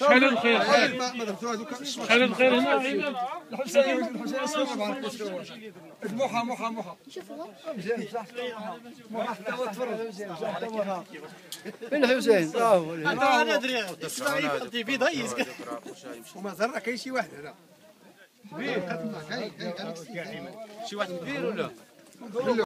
شحال الخير شحال الخير هنا عينات الحسين الحسين اسمع مع موحى موحى موحى مزيان موحى حتى هو تفرج فين الحسين برافو أنا ادري اسمعي في في ضيز وما زرع كاين شي واحد هنا شي واحد كبير ولا